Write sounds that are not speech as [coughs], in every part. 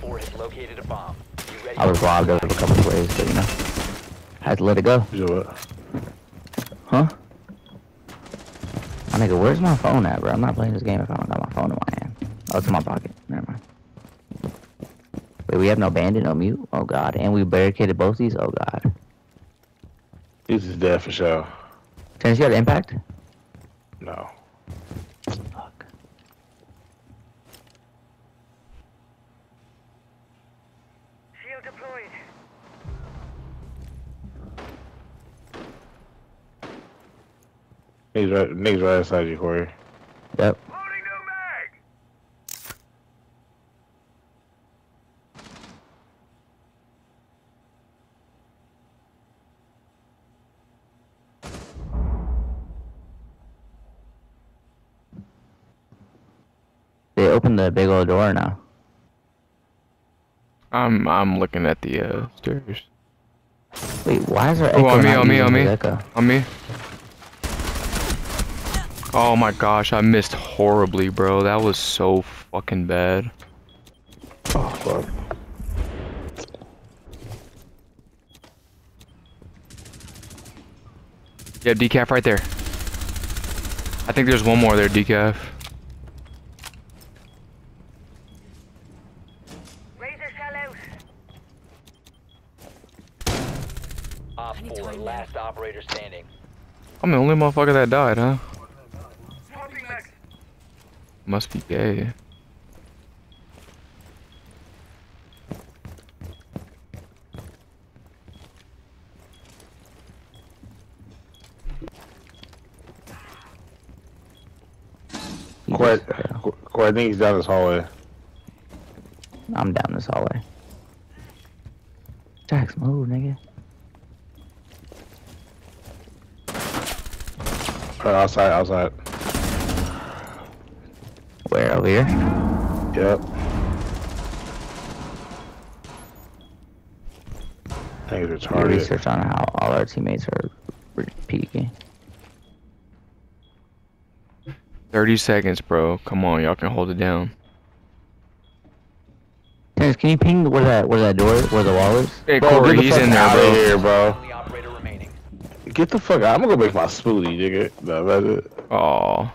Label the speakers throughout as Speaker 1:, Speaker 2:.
Speaker 1: 4 has located a bomb.
Speaker 2: I was robbed of a couple of ways, but you know, had to let it go.
Speaker 3: You what?
Speaker 2: Huh? My nigga, where's my phone at, bro? I'm not playing this game if I don't got my phone in my hand. Oh, it's in my pocket. Never mind. Wait, we have no bandit, no mute? Oh god, and we barricaded both these? Oh god.
Speaker 3: This is dead for sure.
Speaker 2: Terrence, you got impact?
Speaker 3: No. Niggas right, niggas right outside you, Corey.
Speaker 2: Yep.
Speaker 4: Loading new mag!
Speaker 2: They opened the big old door now.
Speaker 5: I'm I'm looking at the uh, stairs.
Speaker 2: Wait, why is there
Speaker 5: Oh, on me, on me, on me. On me. Oh my gosh, I missed horribly, bro. That was so fucking bad.
Speaker 3: Oh, fuck.
Speaker 5: Yeah, decaf right there. I think there's one more there, decaf.
Speaker 4: Razor shell out.
Speaker 1: Op 4, last operator standing.
Speaker 5: I'm the only motherfucker that died, huh?
Speaker 4: Swapping mags.
Speaker 5: Must be gay.
Speaker 3: Corey, Corey, I think he's down this hallway.
Speaker 2: I'm down this hallway. Jax, move, nigga.
Speaker 3: Uh, outside, outside.
Speaker 2: Where, over here?
Speaker 3: Yep. Niggas
Speaker 2: Do
Speaker 3: retarded.
Speaker 2: research on how all our teammates are re- peeking.
Speaker 5: 30 seconds, bro. Come on, y'all can hold it down.
Speaker 2: Terrence, can you ping where that where that door where the wall is?
Speaker 5: Hey,
Speaker 3: Bro,
Speaker 5: Corey,
Speaker 3: get the
Speaker 5: he's
Speaker 3: fuck
Speaker 5: in there,
Speaker 3: outta
Speaker 5: bro.
Speaker 3: here, bro.
Speaker 1: Only operator remaining.
Speaker 3: Get the fuck out. I'm gonna go make my smoothie, nigga. No, that's it.
Speaker 5: Oh,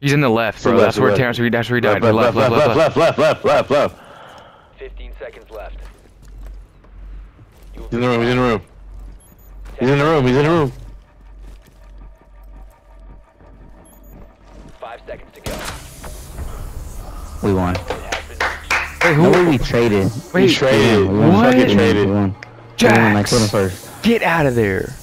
Speaker 5: He's in the left, bro. that's where Terrence, that's where he died.
Speaker 3: Left, left, left, left, left, left, left, left.
Speaker 1: 15 seconds left.
Speaker 3: He's in the room, he's in the room. He's in the room, he's in the room.
Speaker 1: Five seconds to go.
Speaker 2: We won.
Speaker 5: Wait, who no,
Speaker 2: we traded?
Speaker 5: Wait,
Speaker 2: we traded.
Speaker 5: What?
Speaker 2: We
Speaker 3: traded.
Speaker 2: We won. Jax, we won like first.
Speaker 5: get out of there.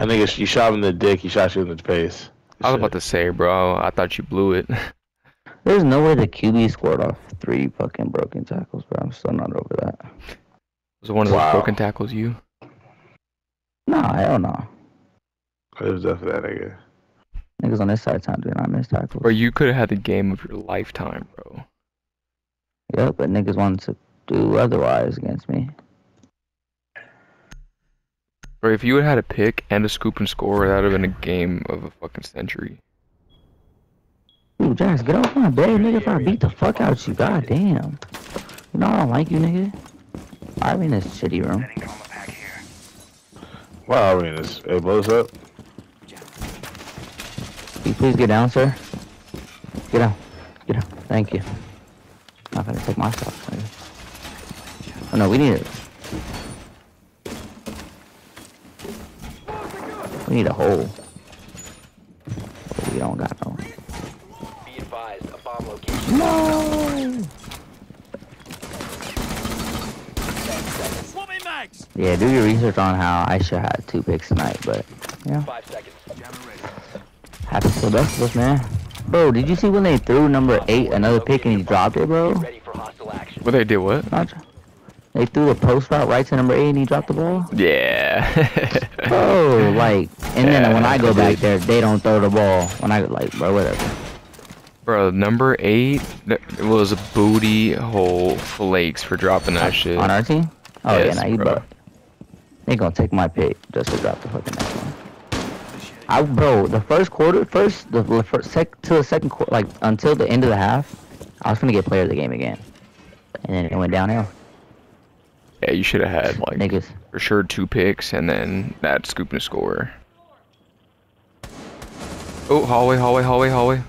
Speaker 3: I think it's, you shot him in the dick, he shot you in the face.
Speaker 5: I was about to say, bro. I thought you blew it. [laughs]
Speaker 2: There's no way the QB scored off three fucking broken tackles, bro. I'm still not over that.
Speaker 5: Was it one of those broken tackles you?
Speaker 2: Nah, hell no.
Speaker 3: It was definitely that nigga.
Speaker 2: Niggas on this side of town do not miss tackles.
Speaker 5: Bro, you could have had the game of your lifetime, bro.
Speaker 2: Yep, but niggas wanted to do otherwise against me.
Speaker 5: Bro, if you had had a pick and a scoop and score, that would have been a game of a fucking century.
Speaker 2: Ooh, Jax, get off my bed, nigga, if I beat the fuck out you. God damn. You know I don't like you, nigga. I'm in this shitty room.
Speaker 4: Setting trauma pack here.
Speaker 3: Wow, I mean, it's, it blows up.
Speaker 2: Can you please get down, sir? Get down. Get down. Thank you. I'm not gonna take my stuff, nigga. Oh no, we need it. We need a hole. We don't got no.
Speaker 1: Be advised, a bomb location.
Speaker 2: No! Yeah, do your research on how I should have two picks tonight, but yeah,
Speaker 1: Five seconds.
Speaker 2: happens to the best of us, man. Bro, did you see when they threw number eight another pick and he dropped it, bro?
Speaker 1: Get ready for hostile action.
Speaker 5: What they did what?
Speaker 2: Not, they threw the post route right to number eight and he dropped the ball.
Speaker 5: Yeah. [laughs]
Speaker 2: oh, like, and then when I go
Speaker 5: Yeah,
Speaker 2: back there, they don't throw the ball. When I like, bro, whatever.
Speaker 5: Bro, number eight was a booty hole flakes for dropping that shit.
Speaker 2: On our team? Oh
Speaker 5: Yes,
Speaker 2: yeah, now you
Speaker 5: bro.
Speaker 2: bro. They gonna take my pick just to drop the fucking next one. I bro, the first quarter, first the, the first sec to the second quarter, like until the end of the half, I was gonna get player of the game again, and then it went downhill.
Speaker 5: Yeah, you should have had like
Speaker 2: Niggas.
Speaker 5: for sure two picks and then that scoop and score. Oh, hallway, hallway, hallway, hallway.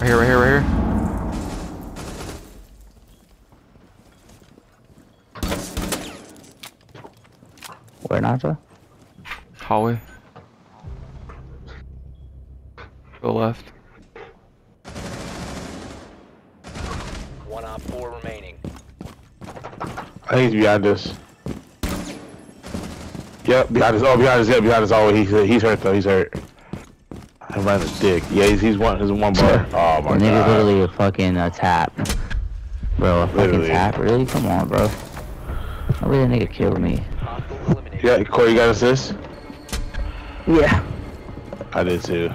Speaker 5: Right here, right here, right here.
Speaker 2: Where Nacho?
Speaker 5: Hallway. Go left.
Speaker 1: One op four remaining.
Speaker 3: I think he's behind us. Yep, behind us. Oh, behind us. Yeah, behind us. Oh, he's he's hurt though. He's hurt. I'm running his dick. Yeah, he's, he's one. He's one [laughs] bar. Oh my
Speaker 2: The nigga's
Speaker 3: god.
Speaker 2: literally a fucking uh, tap. Bro, a fucking
Speaker 3: Literally.
Speaker 2: tap? Really? Come on, bro. I really nigga killed me.
Speaker 3: Yeah, Corey, you got assist?
Speaker 2: Yeah.
Speaker 3: I did too.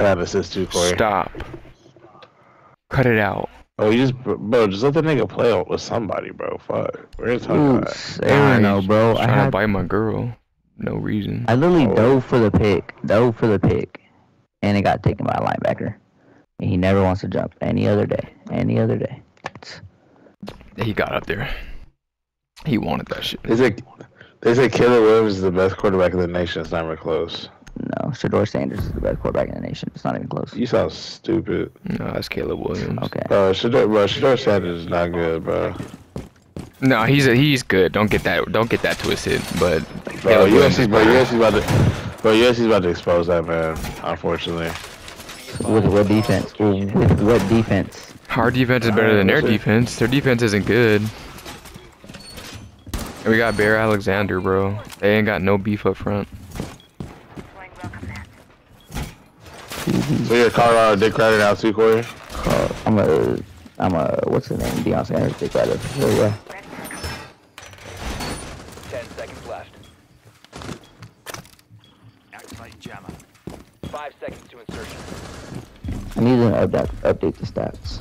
Speaker 3: I got assist too, Corey.
Speaker 5: Stop. Cut it out.
Speaker 3: Oh, you just, bro, just let the nigga play with somebody, bro. Fuck. Where's
Speaker 2: Ooh,
Speaker 3: Tuck at?
Speaker 2: I don't know, bro. I
Speaker 5: Trying
Speaker 2: had
Speaker 5: to bite my girl. No reason.
Speaker 2: I literally
Speaker 3: Oh.
Speaker 2: dove for the pick, dove for the pick, and it got taken by a linebacker. And he never wants to jump any other day, any other day. It's-
Speaker 5: He got up there. He wanted that shit.
Speaker 3: They say, they say Caleb Williams is the best quarterback in the nation. It's not even close.
Speaker 2: No, Shedeur Sanders is the best quarterback in the nation. It's not even close.
Speaker 3: You sound stupid.
Speaker 5: No, that's Caleb Williams.
Speaker 2: Okay.
Speaker 3: Bro, Shedeur, bro, Shedeur Sanders is not good, bro.
Speaker 5: No, he's a, he's good. Don't get that. Don't get that twisted. But
Speaker 3: Bro,
Speaker 5: Caleb Williams
Speaker 3: USC's, bro,
Speaker 5: bad.
Speaker 3: USC's about to, bro, USC's about to expose that man. Unfortunately.
Speaker 2: With what defense? With what defense?
Speaker 5: Our defense is better than their
Speaker 3: Alright, we'll see.
Speaker 5: defense. Their defense isn't good. And we got Bear Alexander, bro. They ain't got no beef up front.
Speaker 4: Deploying welcome mat.
Speaker 3: So you're a Colorado Dick Rider now too, Corey?
Speaker 2: Uh, I'm a, I'm a, what's the name? Deion Sanders, big brother. So yeah.
Speaker 4: Ready.
Speaker 1: Ten seconds left.
Speaker 4: Activate jammer.
Speaker 1: Five seconds to insertion.
Speaker 2: I need to update, update the stats.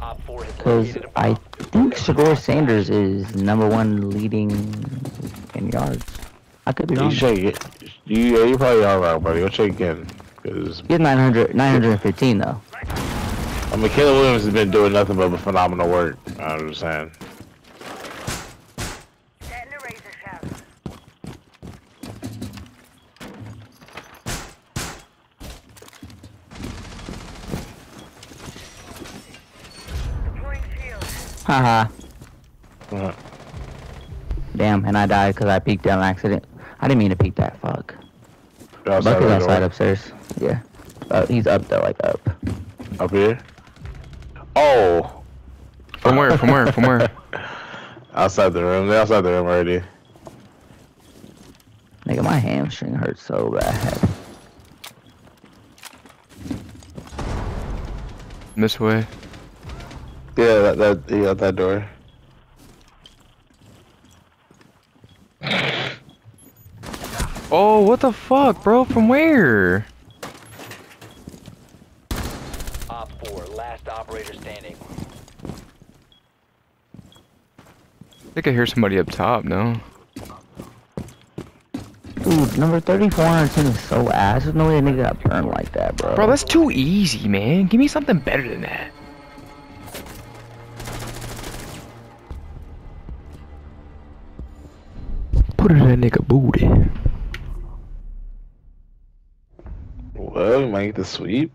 Speaker 1: Op four has
Speaker 2: Because
Speaker 1: located a
Speaker 2: I
Speaker 1: bomb.
Speaker 2: think Shedeur Sanders is number one leading in yards. I could be
Speaker 3: You
Speaker 2: wrong.
Speaker 3: check it. You, yeah, you probably are wrong, buddy. Go check again. Cause
Speaker 2: He has 900, 915 though.
Speaker 3: I mean, Caleb Williams has been doing nothing but phenomenal work. I'm just saying.
Speaker 4: Setting a razor shell. Deploying shield.
Speaker 2: Haha.
Speaker 3: Uh,
Speaker 2: Damn, and I died because I peeked on accident. I didn't mean to peek that. Fuck.
Speaker 3: you're outside
Speaker 2: Bucky's outside
Speaker 3: door.
Speaker 2: upstairs. Yeah. Uh, he's up though, like up.
Speaker 3: Up here. Oh.
Speaker 5: From where? From where? From where? [laughs]
Speaker 3: outside the room. They're outside the room already.
Speaker 2: Nigga, my hamstring hurts so bad.
Speaker 5: This way.
Speaker 3: Yeah, that that yeah, out that door.
Speaker 5: Oh, what the fuck, bro? From where?
Speaker 1: Op four, last operator standing.
Speaker 5: I think I hear somebody up top. No.
Speaker 2: Dude, number 3410 is so ass. There's no way a nigga got burned like that, bro.
Speaker 5: Bro, that's too easy, man. Give me something better than that. Put it in that nigga booty.
Speaker 3: Well, we might get the sweep.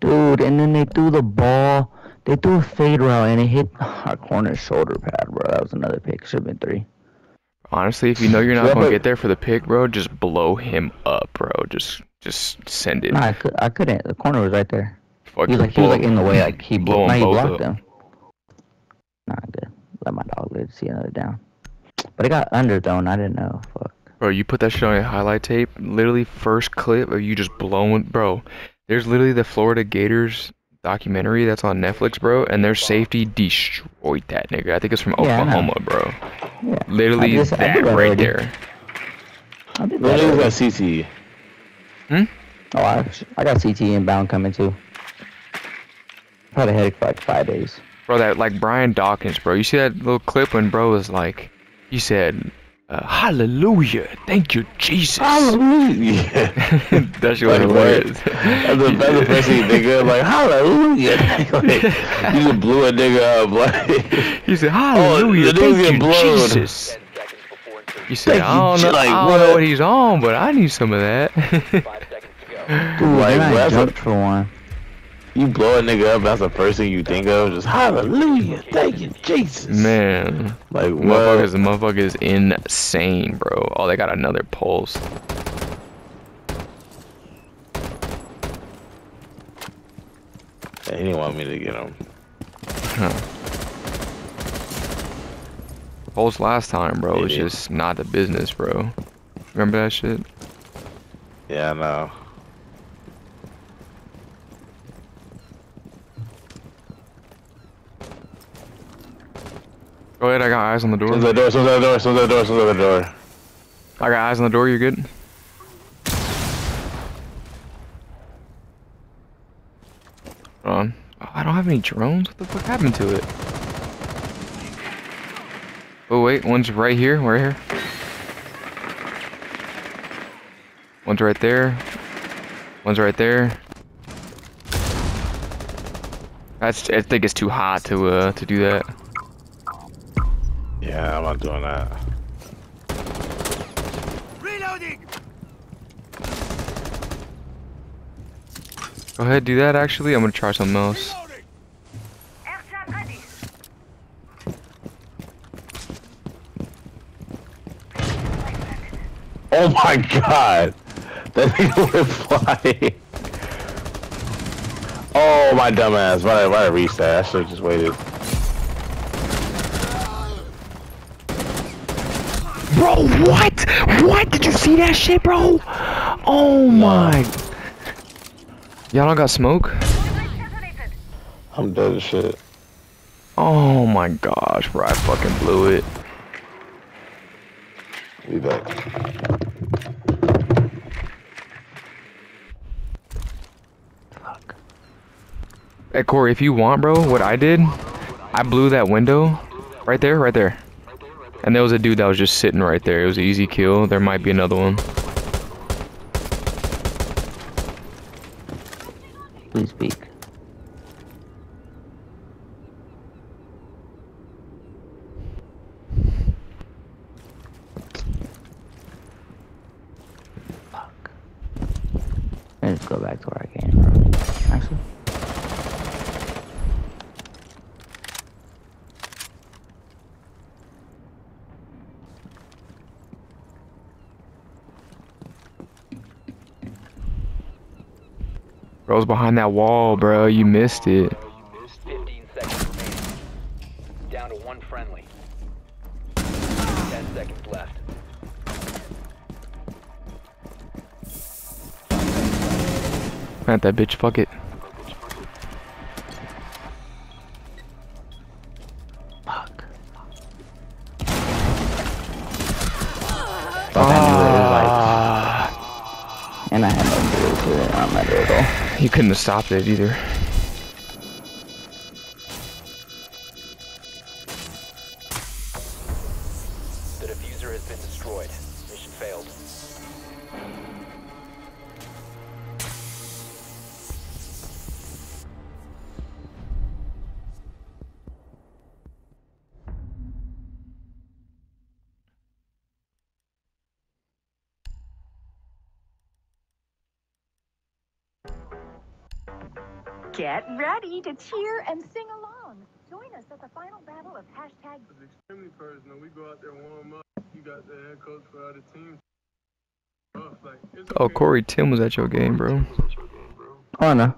Speaker 2: Dude, and then they threw the ball. They threw a fade route and it hit our corner shoulder pad, bro. That was another pick. Should have been three.
Speaker 5: Honestly, if you know you're not
Speaker 3: Yeah,
Speaker 5: gonna get there for the pick, bro, just blow him up, bro. Just, just send it.
Speaker 2: Nah, I, could, I couldn't. The corner was right there.
Speaker 5: Fuck,
Speaker 2: He was like, he was like in the way. Like he,
Speaker 5: blow
Speaker 2: blo-
Speaker 5: 'em
Speaker 2: nah, he blocked
Speaker 5: up.
Speaker 2: him. Nah, good. Let my dog live see another down. But it got underthrown. I didn't know. Fuck.
Speaker 5: Bro, you put that shit on your highlight tape. Literally, first clip of you just blowing, bro. There's literally the Florida Gators documentary that's on Netflix, bro, and their safety destroyed that nigga. I think it's from
Speaker 2: Yeah,
Speaker 5: Oklahoma, bro.
Speaker 2: Yeah.
Speaker 5: Literally
Speaker 2: I just-
Speaker 5: that
Speaker 2: did
Speaker 5: right
Speaker 2: already.
Speaker 5: there.
Speaker 2: I did
Speaker 3: What
Speaker 2: that
Speaker 3: is
Speaker 2: already.
Speaker 3: that CT? Hmm?
Speaker 2: Oh, I, I got CT inbound coming too. Had a headache for like five days.
Speaker 5: Bro, that like Brian Dawkins, bro. You see that little clip when bro was like, he said, uh, "Hallelujah, thank you, Jesus."
Speaker 3: Hallelujah. [laughs]
Speaker 5: that shit was
Speaker 3: Like,
Speaker 5: hilarious.
Speaker 3: That's the, that's the first thing you think of, like, hallelujah. [laughs] like, you just blew a nigga up, like, [laughs]
Speaker 5: he said, "Hallelujah,
Speaker 3: the dude's
Speaker 5: thank you,
Speaker 3: blown.
Speaker 5: Jesus."
Speaker 1: 10 seconds before insertion.
Speaker 5: He said,
Speaker 3: Thank
Speaker 5: "I
Speaker 3: you,
Speaker 5: don't know,
Speaker 3: like,
Speaker 5: I don't know
Speaker 3: what?
Speaker 5: what he's on, but I need some of that."
Speaker 1: 5 seconds to go.
Speaker 2: Ooh,
Speaker 3: Like,
Speaker 2: like, I jumped for one.
Speaker 3: You blow a nigga up, that's the first thing you think of, just hallelujah, thank you, Jesus.
Speaker 5: Man,
Speaker 3: Like, what?
Speaker 5: motherfuckers, the motherfucker is insane, bro. Oh, they got another pulse.
Speaker 3: He didn't want me to get him.
Speaker 5: Pulse last time, bro, was
Speaker 3: Idiot.
Speaker 5: just not the business, bro. Remember that shit?
Speaker 3: Yeah, I know.
Speaker 5: Go ahead, I got eyes on the door.
Speaker 3: Someone's at the door, someone's at the door, someone's at the door, someone's at the door.
Speaker 5: I got eyes on the door, you're good? Hold on. Oh, I don't have any drones? What the fuck happened to it? Oh wait, one's right here, right here. One's right there. One's right there. That's I think it's too hot to uh to do that.
Speaker 3: Yeah, I'm not doing that.
Speaker 4: Reloading!
Speaker 5: Go ahead, do that actually. I'm gonna try something else.
Speaker 4: Reloading! Airtrap ready!
Speaker 3: Oh my god! That nigga went flying. Oh my dumbass! Why why I reset? I should've just waited.
Speaker 5: Bro, what? What? Did you see that shit, bro? Oh my. Y'all don't got smoke?
Speaker 3: I'm dead as shit.
Speaker 5: Oh my gosh, bro, I fucking blew it.
Speaker 3: Be back.
Speaker 2: Fuck.
Speaker 5: Hey, Corey, if you want, bro, what I did, I blew that window right there, right there. And there was a dude that was just sitting right there. It was an easy kill. There might be another one.
Speaker 2: Please speak. Fuck. Let's just go back to where I came from. Actually.
Speaker 5: Bro's behind that wall, bro. You missed it.
Speaker 1: 15 seconds. Down to one friendly. 10 seconds left.
Speaker 5: Plant that bitch. Fuck it. Stopped it either.
Speaker 6: To cheer and sing along. Join us at the final battle of hashtag
Speaker 7: It's extremely personal. We go out there warm up. You got the head coach for other teams. Like, it's
Speaker 5: Oh. Corey Tim was at your game, bro.
Speaker 2: Oh no.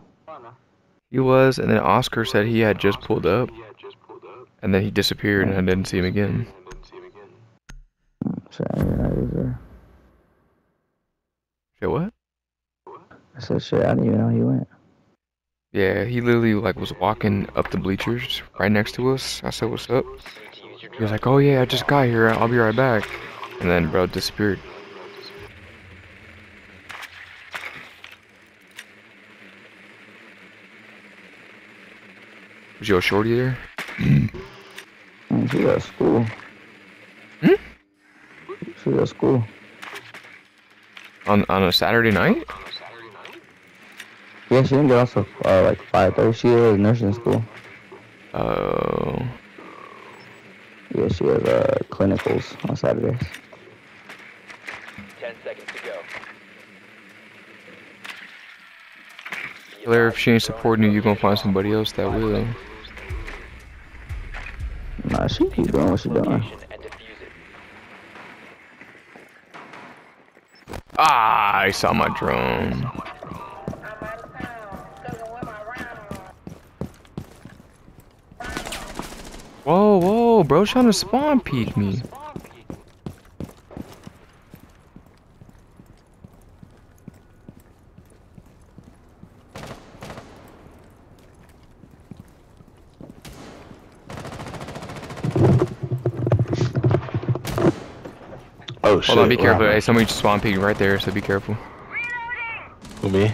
Speaker 5: He was, and then Oscar said he had just pulled up, and then he disappeared, and I didn't see him again.
Speaker 2: Shit, I didn't know was there.
Speaker 5: Shit, what?
Speaker 2: I said shit, I didn't even know he went.
Speaker 5: Yeah, he literally like was walking up the bleachers right next to us. I said, "What's up?" He was like, "Oh yeah, I just got here. I'll be right back." And then, bro, disappeared. Was yo shorty there?
Speaker 2: She at school.
Speaker 5: Hmm?
Speaker 2: She at school.
Speaker 5: On on a Saturday night?
Speaker 2: Yeah, she didn't get off till uh, like 5.30. She has nursing school.
Speaker 5: Oh.
Speaker 2: Yeah, she has uh, clinicals on Saturdays.
Speaker 1: Ten seconds to go. Be
Speaker 5: Claire, if she ain't supporting you, you gonna find somebody else that will.
Speaker 1: seconds.
Speaker 2: Nah, she keep doing what she doing.
Speaker 1: Location and defuse it.
Speaker 5: Ah, I saw my drone. Whoa, whoa, bro, trying to spawn peek me.
Speaker 3: Oh shit.
Speaker 5: Hold on, be
Speaker 3: what
Speaker 5: careful. Hey, somebody just spawn peeking right there, so be careful.
Speaker 3: Who, me?
Speaker 1: You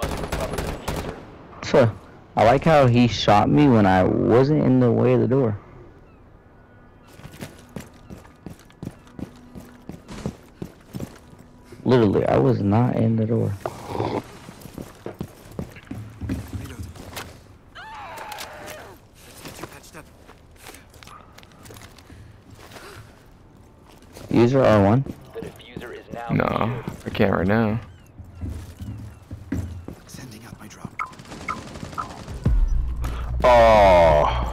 Speaker 1: must recover the diffuser.
Speaker 2: So, I like how he shot me when I wasn't in the way of the door. Literally, I was not in the door. User R1.
Speaker 1: The diffuser is now
Speaker 5: No. I can't right now.
Speaker 8: Sending out my drone.
Speaker 3: Oh.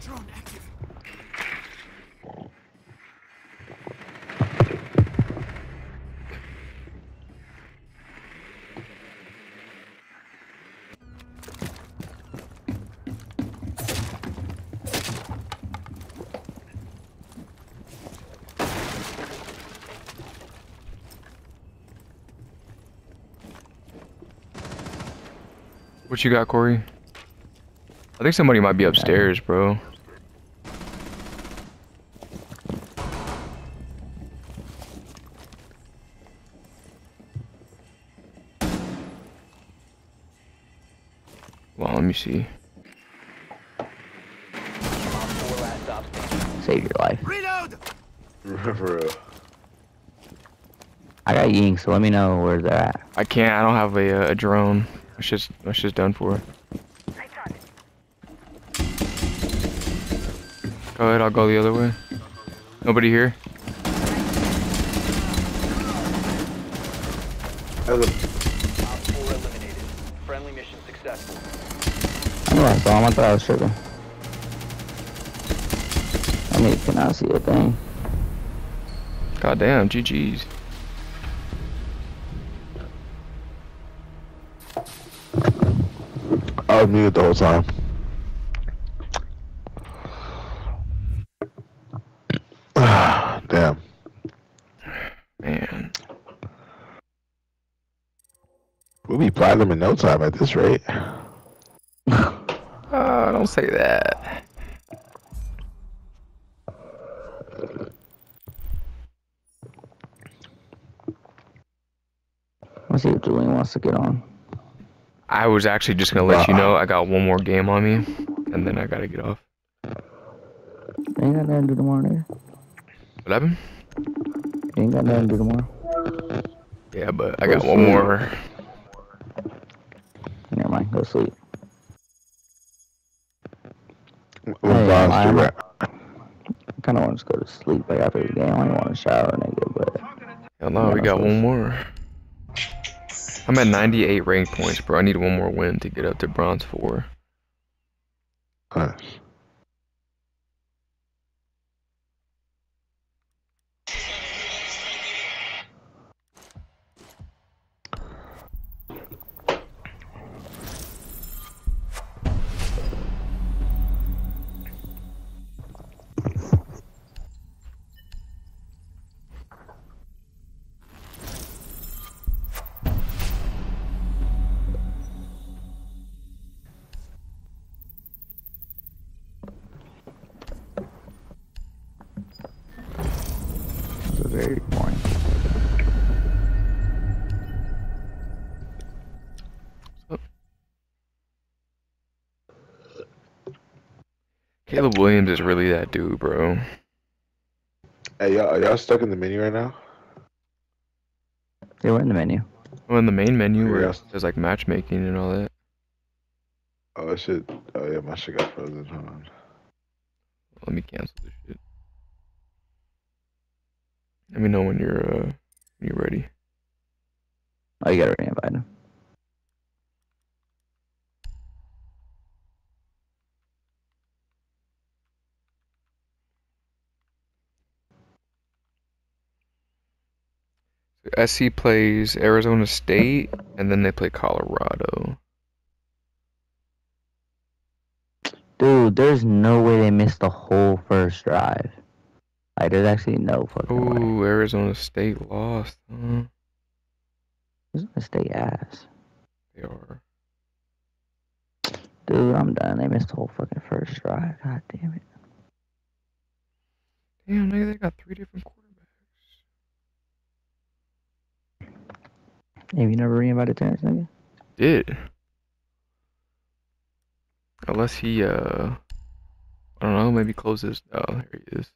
Speaker 8: Drone active.
Speaker 5: What you got, Corey? I think somebody might be upstairs, bro. Well, let me see.
Speaker 1: Four last stop standing.
Speaker 2: Save your life.
Speaker 8: Reload! [laughs]
Speaker 3: For.
Speaker 2: I got Ying, so let me know where they're at.
Speaker 5: I can't. I don't have a, uh, a drone. That's just that's just done for.
Speaker 4: It.
Speaker 5: Go ahead. I'll go the other way. Nobody here.
Speaker 3: That was a-
Speaker 1: Op four. Friendly mission successful.
Speaker 2: I knew I saw him. I thought I was tripping. I mean, cannot see a thing.
Speaker 5: God damn. GG's.
Speaker 3: I was muted the whole time. [sighs] Damn.
Speaker 5: Man.
Speaker 3: We'll be platinum in no time at this rate.
Speaker 5: Uh, [laughs] don't say that.
Speaker 2: Let's see if Julian wants to get on.
Speaker 5: I was actually just gonna let you know uh-uh. I got one more game on me, and then I gotta get off.
Speaker 2: You ain't got nothing to do tomorrow, nigga.
Speaker 5: What happened?
Speaker 2: You ain't got nothing to do tomorrow.
Speaker 5: Yeah, but I got one more.
Speaker 2: Never mind. Go sleep.
Speaker 3: When
Speaker 2: Hey,
Speaker 3: Bronze
Speaker 2: I'm-
Speaker 3: do rap.
Speaker 2: I kind of want to just go to sleep like after the game. I don't want to shower, nigga, but
Speaker 5: Hell no, we got one more. I'm at 98 rank points, bro. I need one more win to get up to bronze four.
Speaker 3: Nice. Stuck in the menu right now?
Speaker 2: They were in the menu.
Speaker 5: Oh, in the main menu where
Speaker 3: Yes.
Speaker 5: there's like matchmaking and all that.
Speaker 3: Oh, that shit. Oh, yeah, my shit got frozen. Hold on.
Speaker 5: Let me cancel this shit. Let me know when you're uh when you're ready.
Speaker 2: Oh, you gotta re-invite him.
Speaker 5: SC plays Arizona State and then they play Colorado.
Speaker 2: Dude, there's no way they missed the whole first drive. Like, there's actually no fucking way.
Speaker 5: Oh, Arizona State lost. Huh?
Speaker 2: This is ass.
Speaker 5: They are.
Speaker 2: Dude, I'm done. They missed the whole fucking first drive. God damn it.
Speaker 5: Damn, nigga, they got three different
Speaker 2: Have you never re-invited Terrence, nigga?
Speaker 5: Did. Unless he, uh, I don't know, maybe closes. Oh, there he is.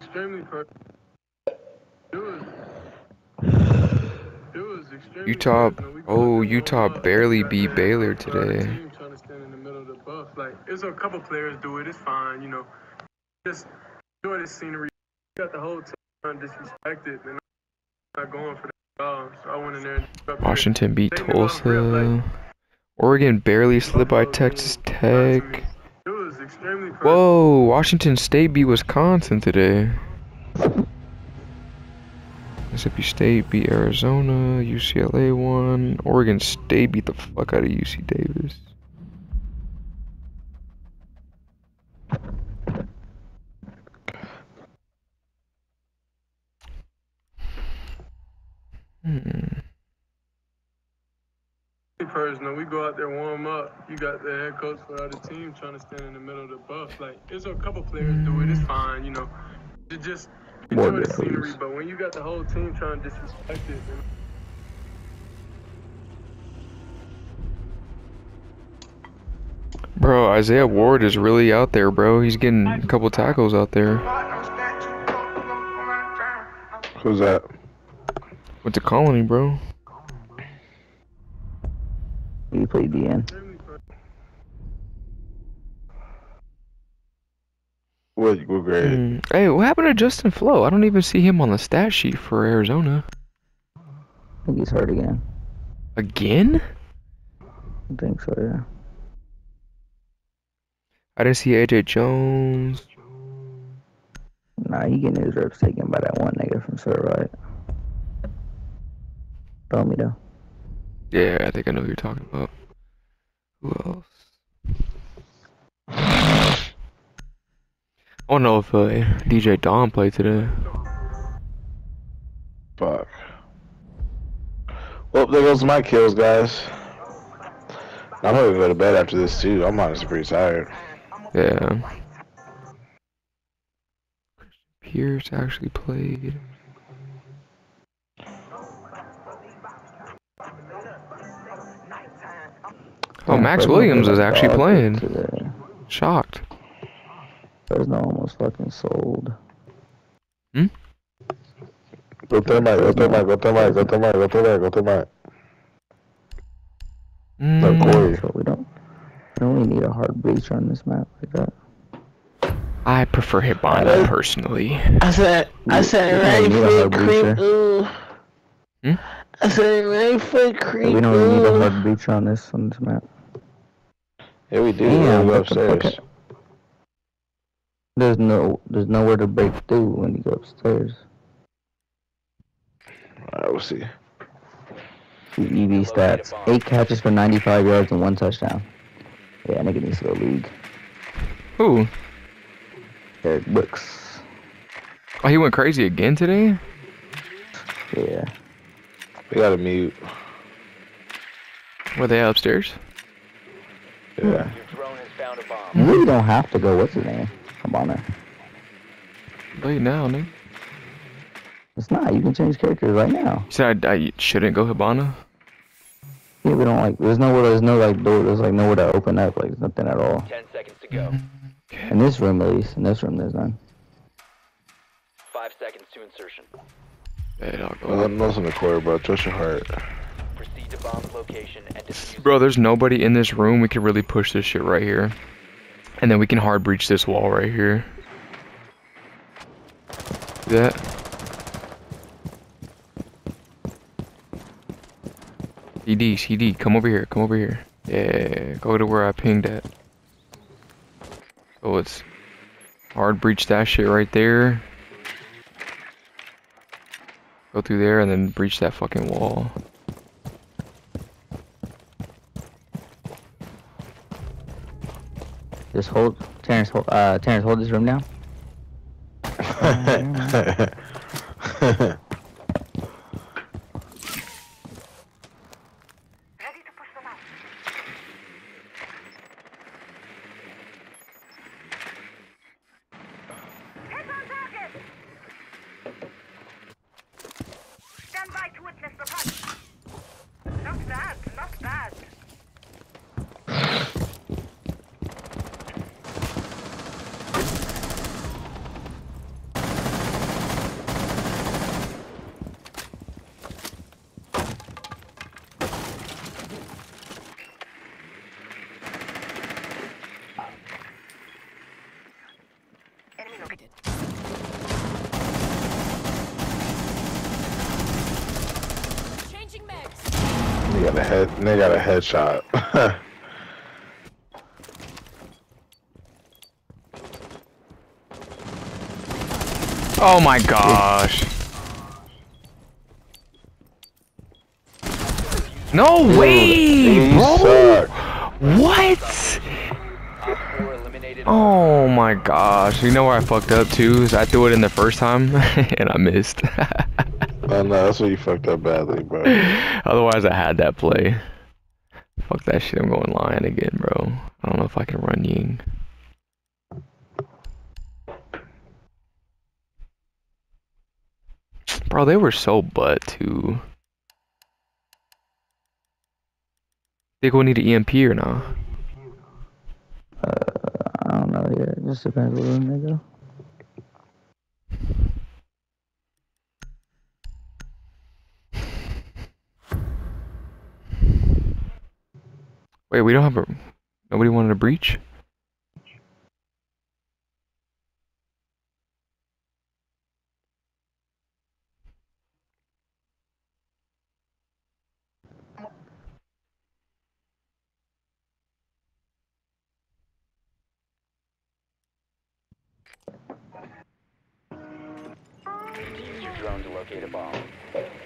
Speaker 7: Extremely per- It was. It was extremely
Speaker 5: Utah, oh, Utah barely beat Baylor today.
Speaker 7: trying to stand in the middle of the buff. Like, it's a couple players do it. It's fine, you know. Just enjoy the scenery. You got the whole team trying to disrespect it. And I'm not going for that. Uh, so I went in there and disrupted it.
Speaker 5: Washington beat
Speaker 7: They knew I was real, like-
Speaker 5: Tulsa. Oregon barely slipped by Texas Tech.
Speaker 7: It was extremely.
Speaker 5: Whoa, Washington State beat Wisconsin today. Mississippi State beat Arizona. UCLA won. Oregon State beat the fuck out of UC Davis. Hmm.
Speaker 7: personal. We go out there warm up. You got the head coach for the other team trying to stand in the middle of the buff. Like there's a couple players do it. It's fine, you know. You just
Speaker 2: More
Speaker 7: enjoy
Speaker 2: than
Speaker 7: scenery.
Speaker 2: please.
Speaker 7: But when you got the whole team trying to disrespect it, you
Speaker 5: Bro, Isaiah Ward is really out there, bro. He's getting a couple tackles out there.
Speaker 3: Who's that?
Speaker 5: Went to Colony, bro.
Speaker 2: You play DN.
Speaker 7: Extremely personal.
Speaker 3: What, what grade?
Speaker 5: Hmm. Hey, what happened to Justin Flowe? I don't even see him on the stat sheet for Arizona.
Speaker 2: I think he's hurt again.
Speaker 5: Again?
Speaker 2: I think so, yeah.
Speaker 5: I didn't see AJ Jones.
Speaker 2: Nah, he getting his reps taken by that one nigga from Sir Right. Told me though.
Speaker 5: Yeah, I think I know who you're talking about. Who else? Don't know if uh, DJ Don played today.
Speaker 3: Fuck. Well, there goes my kills, guys. I'm gonna go to bed after this too. I'm honestly pretty tired.
Speaker 5: Yeah. Pierce actually played. Oh, Max Williams is actually playing. Shocked.
Speaker 2: Fresno almost fucking sold. Hmm?
Speaker 3: Go through my, go through my, go through my, go through my, go through my, go through my. No,
Speaker 5: Mm,
Speaker 3: Corey.
Speaker 2: So we don't. We don't really need a hard breach on this map like that.
Speaker 5: I prefer Hibana personally.
Speaker 9: I said, I said,
Speaker 2: We don't
Speaker 9: right
Speaker 2: need a
Speaker 9: foot
Speaker 2: hard
Speaker 9: creep,
Speaker 2: breacher.
Speaker 9: ooh.
Speaker 5: Hmm?
Speaker 9: I said, right foot
Speaker 2: But
Speaker 9: creep,
Speaker 2: we don't really need a
Speaker 9: ooh.
Speaker 2: hard breach on this on this map.
Speaker 3: Yeah, we do.
Speaker 2: Damn,
Speaker 3: we go
Speaker 2: what the fuck
Speaker 3: upstairs.
Speaker 2: There's no there's nowhere to break through when you go upstairs.
Speaker 3: Alright, we'll see.
Speaker 2: The EV stats. Eight catches for 95 yards and one touchdown. Yeah, nigga needs to go league.
Speaker 5: Who?
Speaker 2: Eric Brooks.
Speaker 5: Oh, he went crazy again today?
Speaker 2: Yeah.
Speaker 3: We gotta mute.
Speaker 5: Were they upstairs?
Speaker 3: Yeah.
Speaker 1: Your drone has found a bomb.
Speaker 2: You really don't have to go. What's his name? Come on there.
Speaker 5: Late now, nigga.
Speaker 2: It's not. You can change characters right now.
Speaker 5: You said I, I shouldn't go Hibana?
Speaker 2: Yeah, we don't like. There's nowhere. There's no like door. There's like nowhere to open up. Like there's nothing at all.
Speaker 1: Ten seconds to go. Mm-hmm.
Speaker 2: In this room, at least. In this room, there's none.
Speaker 1: Five seconds to insertion.
Speaker 5: Hey, I'll go.
Speaker 3: Well, nothing in the quarter, bro. Trust your heart.
Speaker 1: Proceed to bomb's location and.
Speaker 5: Bro, there's nobody in this room. We could really push this shit right here. And then we can hard breach this wall right here. See that? CD, CD, come over here, come over here. Yeah, go to where I pinged at. So it's hard breach that shit right there. Go through there and then breach that fucking wall.
Speaker 2: Just hold. Terrence, hold. Uh, Terrence, hold this room down. [laughs] [laughs]
Speaker 4: Ready to push them out. Hit on target. Stand by to witness the punch. Not bad, not bad. Enemy located.
Speaker 6: Changing mags.
Speaker 3: They got a head. They got a headshot. [laughs]
Speaker 5: Oh my gosh. No way, bro.
Speaker 3: suck.
Speaker 5: What? Oh my gosh. You know where I fucked up too? Is I threw it in the first time [laughs] and I missed. [laughs]
Speaker 3: Oh no, that's where you fucked up badly, bro.
Speaker 5: Otherwise, I had that play. That shit. I'm going lion again, bro. I don't know if I can run Ying. Bro, they were so butt too. Think we'll need an EMP or not?
Speaker 2: Uh, I don't know yet. Just depends room they go.
Speaker 5: Wait, we don't have a. Nobody wanted a breach?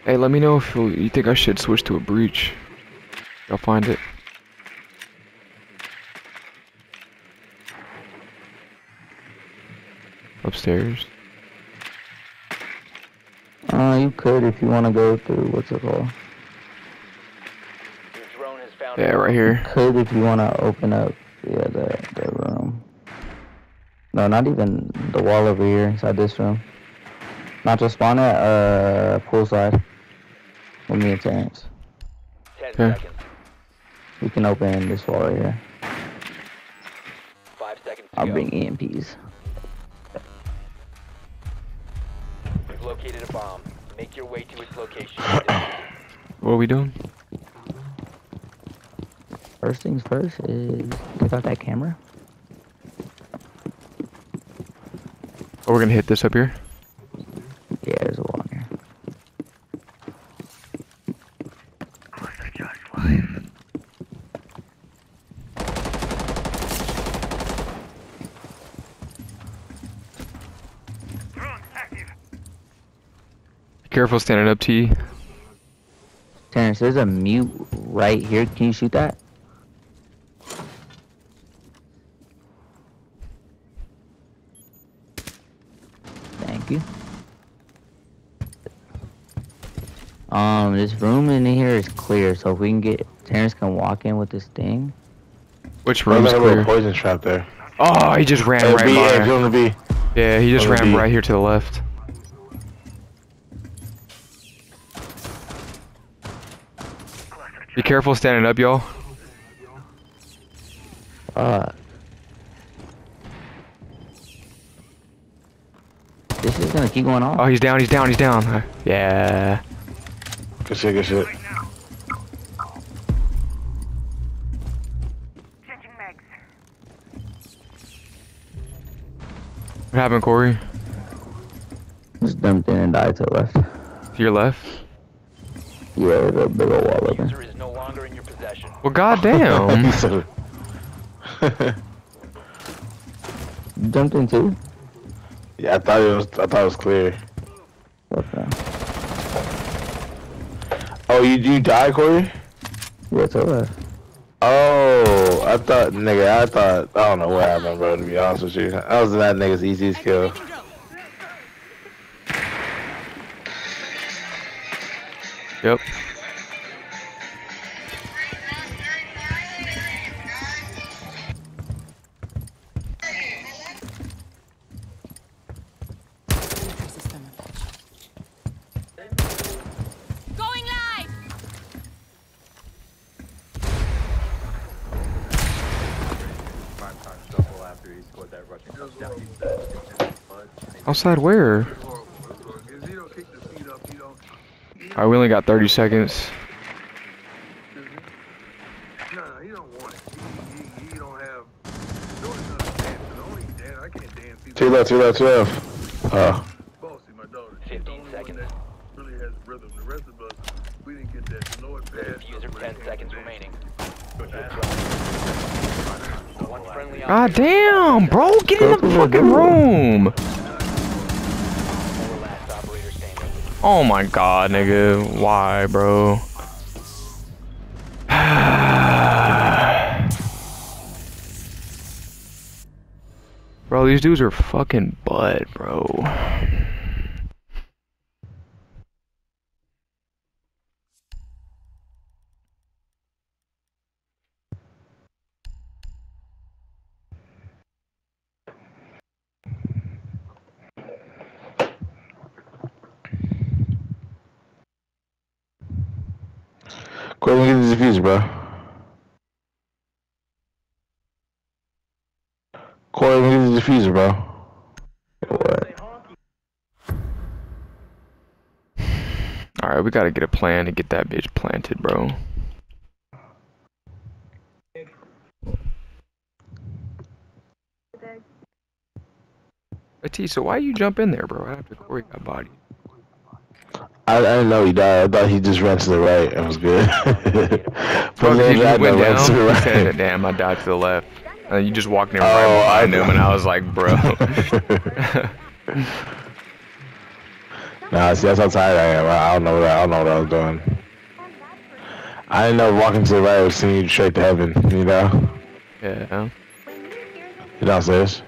Speaker 5: Hey, let me know if you think I should switch to a breach. I'll find it. Upstairs.
Speaker 2: Uh, you could if you want to go through what's it called.
Speaker 1: Your drone has found.
Speaker 5: Yeah, right here.
Speaker 2: Could if you want to open up, yeah, the the room. No, not even the wall over here inside this room. Not just spawn at uh poolside with me and Terrence.
Speaker 1: Ten
Speaker 5: Okay.
Speaker 1: seconds.
Speaker 2: We can open this wall right here.
Speaker 1: Five seconds
Speaker 2: I'll
Speaker 1: go.
Speaker 2: bring EMPs.
Speaker 1: Make your way to its location. [coughs]
Speaker 5: What are we doing?
Speaker 2: First things first is take out that camera.
Speaker 5: Oh, we're gonna hit this up here.
Speaker 2: Yeah, there's a
Speaker 5: careful standing up, T.
Speaker 2: Terrence, there's a mute right here. Can you shoot that? Thank you. Um, this room in here is clear, so if we can get Terrence can walk in with this thing.
Speaker 5: Which
Speaker 3: room is
Speaker 5: clear?
Speaker 3: poison trap there.
Speaker 5: Oh, he just ran right
Speaker 3: B,
Speaker 5: by. Yeah, he just ran right here to the left. Be careful standing up, y'all.
Speaker 2: Uh. This is gonna keep going on.
Speaker 5: Oh, he's down, he's down, he's down. Uh, Yeah.
Speaker 3: Good shit, good shit.
Speaker 5: What happened, Corey?
Speaker 2: Just dumped in and died to the left.
Speaker 5: To your left?
Speaker 2: Yeah, there's a big old wall open.
Speaker 1: User is no longer in your possession.
Speaker 5: Well, goddamn.
Speaker 3: He said-
Speaker 2: Jumped in too?
Speaker 3: yeah, I thought it was. I thought it was clear.
Speaker 2: Okay.
Speaker 3: Oh, you you died, Corey?
Speaker 2: Yeah, to the.
Speaker 3: Oh, I thought, nigga, I thought, I don't know what happened, bro. To be honest with you, that was that nigga's easiest kill.
Speaker 5: Yep.
Speaker 7: Doesn't dance. The only dance I can't dance. He's
Speaker 3: Two left, two left, two left. Oh,
Speaker 7: bossy, my daughter. She's the
Speaker 1: 15
Speaker 7: only
Speaker 1: seconds.
Speaker 7: one that really has rhythm. The rest of us, we didn't get that. The Lord passed.
Speaker 1: Diffuser
Speaker 7: us, but
Speaker 1: 10
Speaker 7: we
Speaker 1: seconds
Speaker 7: can't
Speaker 1: remaining.
Speaker 7: dance.
Speaker 1: One friendly
Speaker 5: God
Speaker 1: operator.
Speaker 5: damn, bro, get in the fucking room. Oh my god, nigga. Why, bro? [sighs] bro, these dudes are fucking butt, bro.
Speaker 3: Defuser, bro. Corey, me get the defuser, bro. What?
Speaker 5: Alright, we gotta get a plan to get that bitch planted, bro. Atisa, why you jump in there, bro? After Corey got body.
Speaker 3: I, I didn't know he died. I thought he just ran to the right and was good. [laughs]
Speaker 5: Fuck,
Speaker 3: But
Speaker 5: he
Speaker 3: then
Speaker 5: just
Speaker 3: I
Speaker 5: went
Speaker 3: ran
Speaker 5: down.
Speaker 3: to the
Speaker 5: He said,
Speaker 3: right.
Speaker 5: "Damn, I died to the left." And you just walked in
Speaker 3: Oh,
Speaker 5: right
Speaker 3: I
Speaker 5: behind him, and I was like, "Bro." [laughs]
Speaker 3: Nah, see, that's how tired I am. I I don't know what I, I don't know what I was doing. I didn't know walking to the right was sending you straight to heaven. You know?
Speaker 5: yeah.
Speaker 3: You downstairs.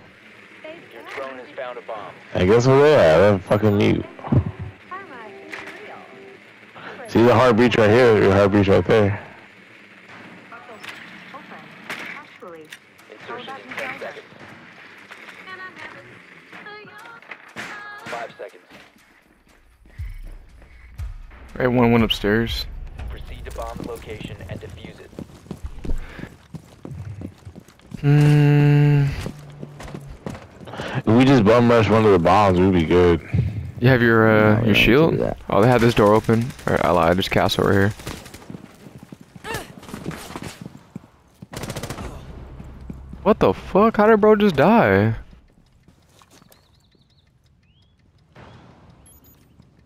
Speaker 1: Your drone has found a bomb.
Speaker 3: Hey, guess what they are? They're fucking mute. See the heart breach right here, your heart breach right there.
Speaker 6: Actually,
Speaker 1: Insertion in 10 seconds. Five seconds.
Speaker 5: Right, one went upstairs.
Speaker 1: Proceed to bomb the location and defuse it.
Speaker 5: Hmm.
Speaker 3: If we just bum rush one of the bombs, we'd be good.
Speaker 5: You have your uh
Speaker 2: No,
Speaker 5: your shield? Oh, they have this door open. Or I lied. There's castle right here. What the fuck? How did bro just die?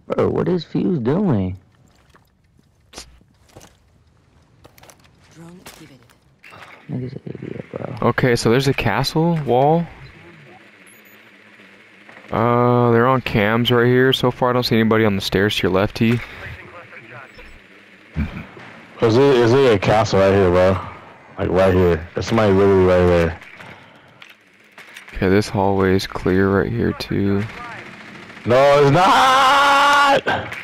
Speaker 2: Bro, what is Fuse doing? Nigga's an idiot, bro.
Speaker 5: Okay, so there's a castle wall. Uh, they're cams right here. So far, I don't see anybody on the stairs to your left, T.
Speaker 3: Is there, is there a castle right here, bro? Like right here. There's somebody literally right there.
Speaker 5: Okay, this hallway is clear right here too.
Speaker 3: No, it's not!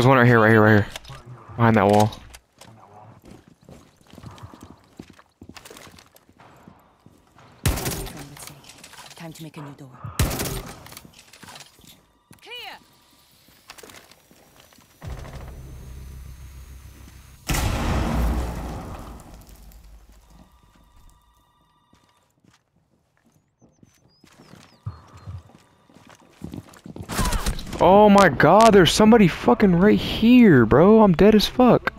Speaker 5: There's one right here, right here, right here. Behind that wall.
Speaker 8: Time to make a new door.
Speaker 5: Oh my god, there's somebody fucking right here, bro. I'm dead as fuck.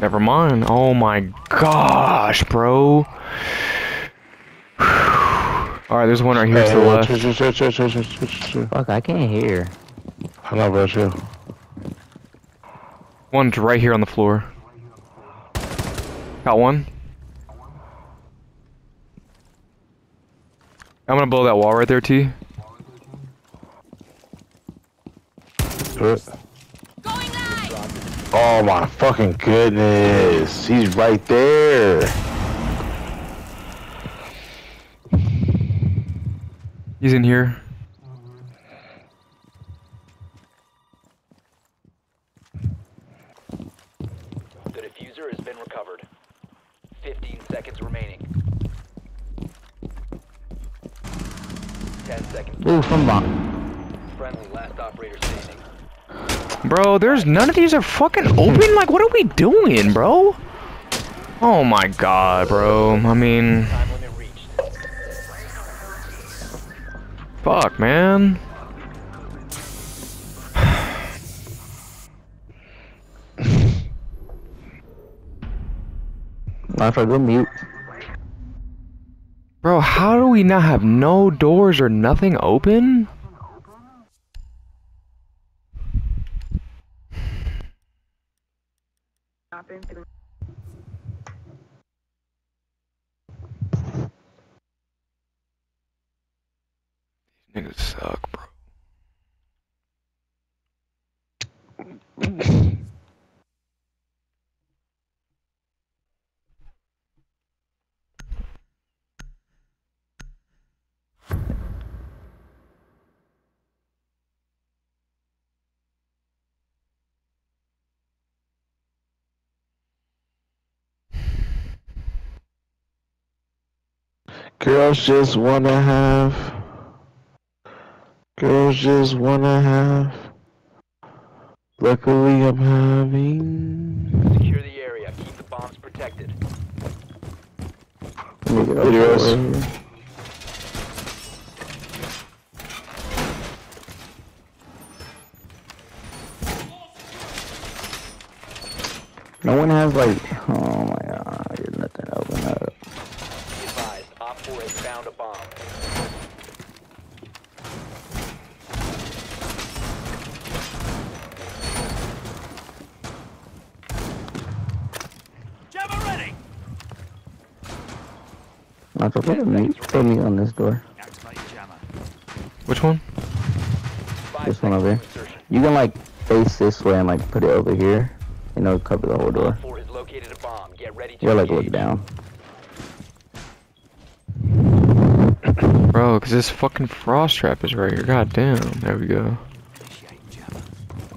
Speaker 5: Never mind. Oh my gosh, bro. Alright, there's one right here to the left.
Speaker 2: Fuck, I can't hear.
Speaker 3: I know, bro, chill.
Speaker 5: One's right here on the floor. Got one. I'm gonna blow that wall right there, T.
Speaker 3: Oh my fucking goodness. He's right there.
Speaker 5: He's in here.
Speaker 1: The defuser has been recovered. 15 seconds remaining. 10 seconds.
Speaker 2: Ooh, from bomb.
Speaker 1: Friendly, last operator standing.
Speaker 5: Bro, there's none of these are fucking open? Like, what are we doing, bro? Oh my god, bro. I mean,
Speaker 1: Time limit reached.
Speaker 5: fuck, man.
Speaker 2: Not for go mute.
Speaker 5: Bro, how do we not have no doors or nothing open? These
Speaker 3: Girls just wanna have. Girls just wanna have. Luckily, I'm having.
Speaker 1: Secure the area. Keep the bombs protected.
Speaker 2: Let me get
Speaker 3: Videos.
Speaker 2: No one has like, oh my god, there's nothing open up.
Speaker 1: Be advised, Op 4 has found a bomb.
Speaker 2: Not to put me, put me on this door.
Speaker 5: Which one?
Speaker 2: This one over here. You can like face this way and like put it over here. You know, cover the whole door.
Speaker 1: Op 4 has located a bomb. Get ready to
Speaker 2: You gotta like look down.
Speaker 5: Bro, cause this fucking frost trap is right here. God damn. There we go.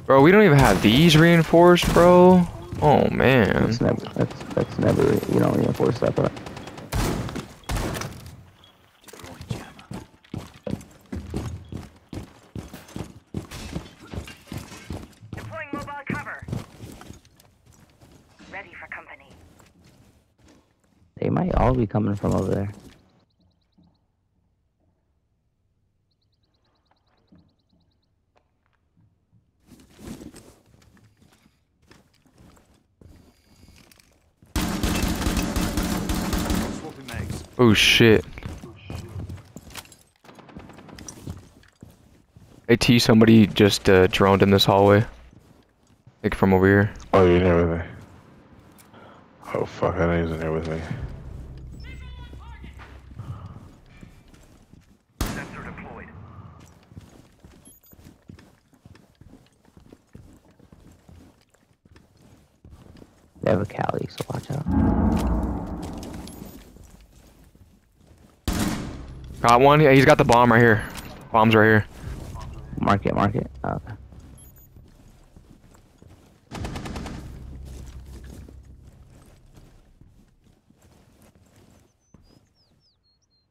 Speaker 5: Bro, we don't even have these reinforced, bro. Oh man.
Speaker 2: That's never, that's, that's never, you don't reinforce that part.
Speaker 4: Deploying mobile cover. Ready for company.
Speaker 2: They might all be coming from over there.
Speaker 5: Oh shit. Hey T, somebody just uh, droned in this hallway. Like from over here.
Speaker 3: Oh, you're in there with me. Oh, fuck, I know he's in here with me.
Speaker 1: Sensor deployed.
Speaker 2: They have a Kali, so watch out.
Speaker 5: Got one. Yeah, he's got the bomb right here. Bomb's right here.
Speaker 2: mark it, mark it. Okay.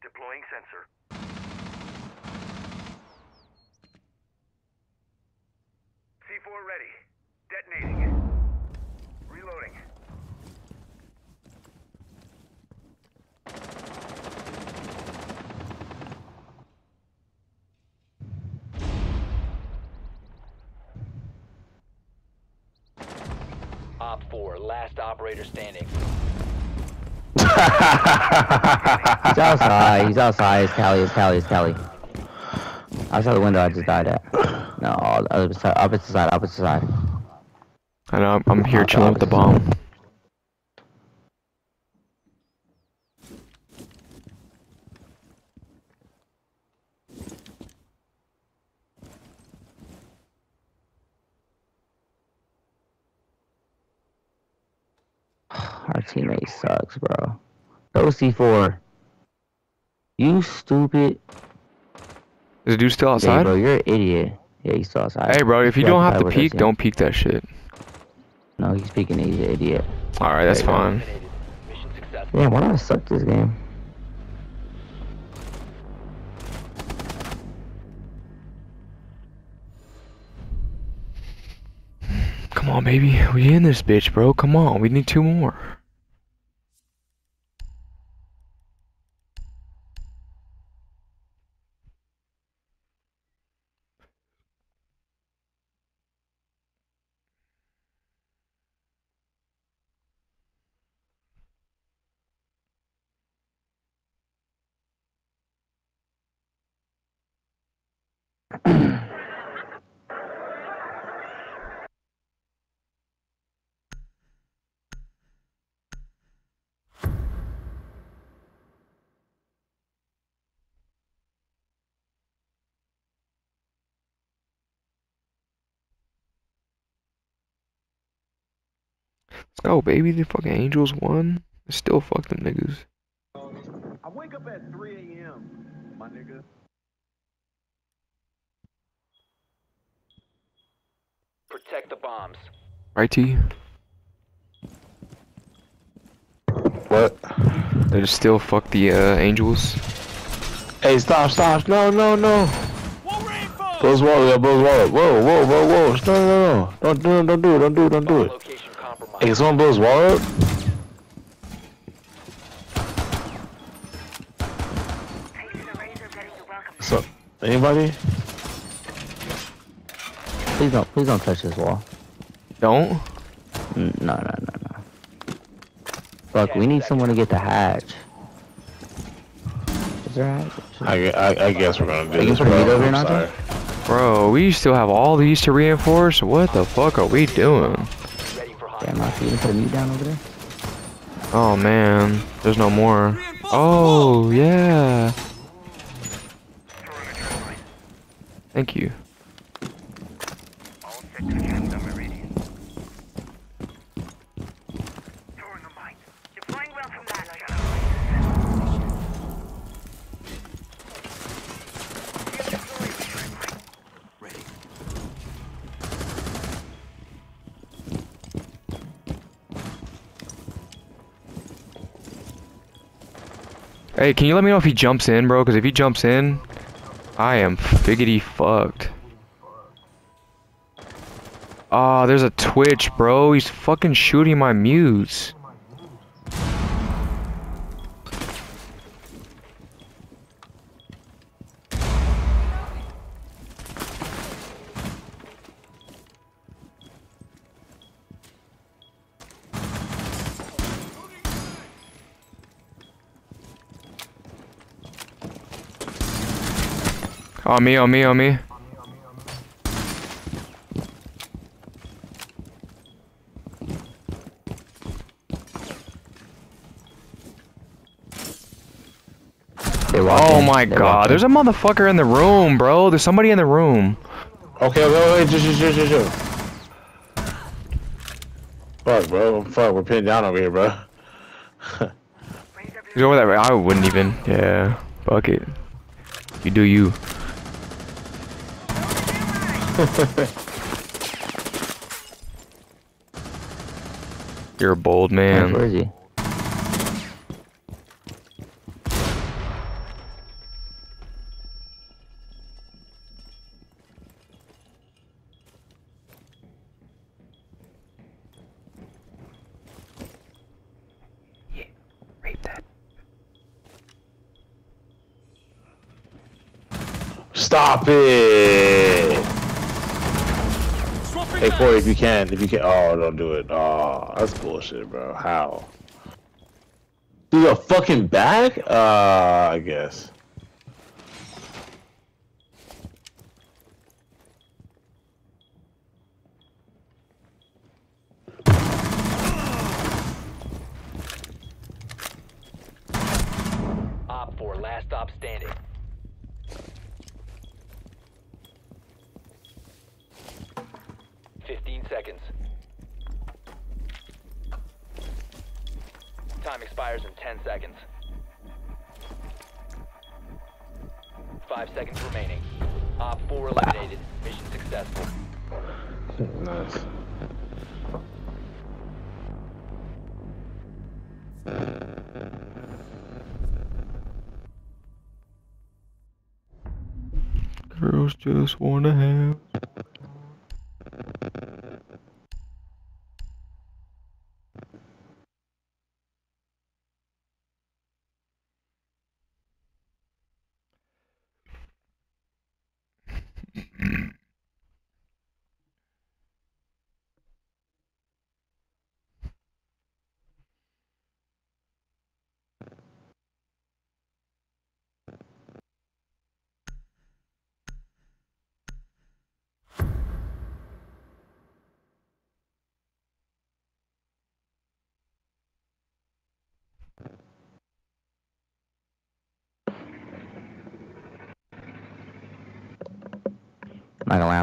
Speaker 10: Deploying sensor. C4 ready. Detonating. Reloading.
Speaker 1: Op 4, last operator standing.
Speaker 2: He's outside. It's Kali. It's Kali. It's Kali. Outside the window. I just died at. No, other side. Opposite side. Opposite side.
Speaker 5: I know. I'm, I'm here
Speaker 2: Opposite
Speaker 5: chilling with the bomb.
Speaker 2: Our teammate sucks, bro. Go C4. You stupid.
Speaker 5: Is the dude still outside?
Speaker 2: bro, you're an idiot. Yeah, he's still outside.
Speaker 5: Hey, bro, if you don't have to peek, don't peek that shit.
Speaker 2: No, he's peeking. He's an idiot.
Speaker 5: Alright, that's
Speaker 2: There
Speaker 5: fine.
Speaker 1: Eliminated. Mission successful.
Speaker 2: Damn, why do I suck this game?
Speaker 5: Come on, baby. We in this bitch, bro. Come on. We need two more. Go, baby. The fucking Angels won. Still fuck them niggas.
Speaker 10: I wake up at 3 a.m., my nigga.
Speaker 1: Protect the bombs.
Speaker 5: Right, T?
Speaker 3: What?
Speaker 5: They just still fuck the uh, Angels.
Speaker 3: Hey, stop, stop. No, no, no. Blows water up, blows water up. Whoa, whoa, whoa, whoa. No, no, no. Don't do it, don't do it, don't do it, don't do
Speaker 1: Bomb
Speaker 3: it.
Speaker 1: Location compromised.
Speaker 3: Hey, someone blows water up? So, anybody?
Speaker 2: Please don't. Please don't touch this wall.
Speaker 5: Don't?
Speaker 2: Mm, No, no, no, no. Fuck, we need someone to get the hatch. Is there a hatch?
Speaker 3: I, I, I guess we're gonna do
Speaker 2: Are you
Speaker 3: this,
Speaker 2: putting
Speaker 3: bro.
Speaker 2: meat over here,
Speaker 3: I'm sorry.
Speaker 5: Bro, we still have all these to reinforce? What the fuck are we doing?
Speaker 2: Damn. Nacho, you can put a mute down over there?
Speaker 5: Oh man, there's no more. Oh yeah. Thank you. Hey, can you let me know if he jumps in, bro? Because if he jumps in, I am figgity fucked. Ah, there's a Twitch, bro. He's fucking shooting my mutes. On me, on me, on me. Oh
Speaker 2: in,
Speaker 5: my
Speaker 2: they
Speaker 5: god, there's a motherfucker in the room, bro. There's somebody in the room.
Speaker 3: Okay, wait, wait, just, just, just, just. Fuck, bro. Fuck, we're pinned down over here, bro.
Speaker 5: He's over there. I wouldn't even. Yeah. Fuck it. You do you. [laughs] You're a bold
Speaker 2: Man. Where
Speaker 5: man.
Speaker 2: is he?
Speaker 5: Rape that.
Speaker 3: Stop it! Corey, if you can, if you can, oh, don't do it. Oh, that's bullshit, bro. How? Do the fucking back? Uh, I guess.
Speaker 5: Girls just wanna have.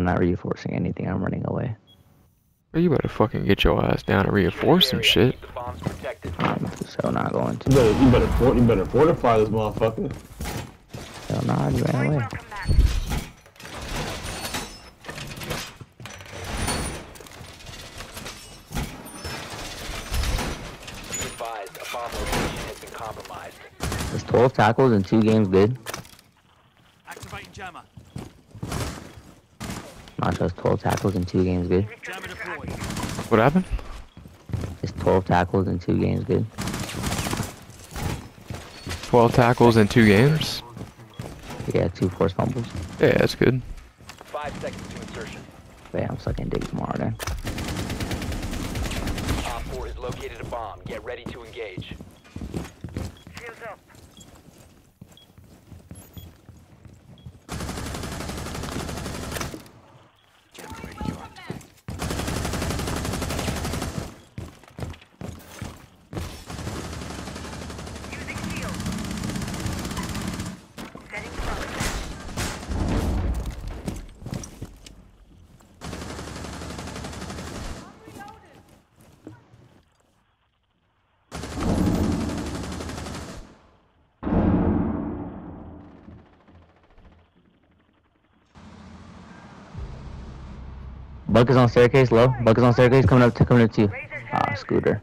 Speaker 2: I'm not reinforcing anything. I'm running away.
Speaker 5: Bro, you better fucking get your ass down and reinforce some shit.
Speaker 1: Keep the bombs protected.
Speaker 2: I'm so not going to.
Speaker 3: You better, you better, fort, you better fortify this motherfucker.
Speaker 2: Hell no, you ran away.
Speaker 4: welcome that.
Speaker 1: Be advised, a bomb has been compromised.
Speaker 2: Is 12 tackles in two games good?
Speaker 10: Activating jammer.
Speaker 2: Not 12 tackles in two games good.
Speaker 5: What happened?
Speaker 2: Is 12 tackles in two games good?
Speaker 5: 12 tackles in two games?
Speaker 2: Yeah, two forced fumbles.
Speaker 5: Yeah, that's good.
Speaker 1: Five seconds to insertion.
Speaker 2: But yeah, I'm sucking dick tomorrow then.
Speaker 1: Op 4 has located a bomb.
Speaker 2: Buck is on staircase, low. Buck is on staircase, coming up to coming up to you. Ah, scooter.